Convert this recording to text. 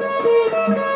Música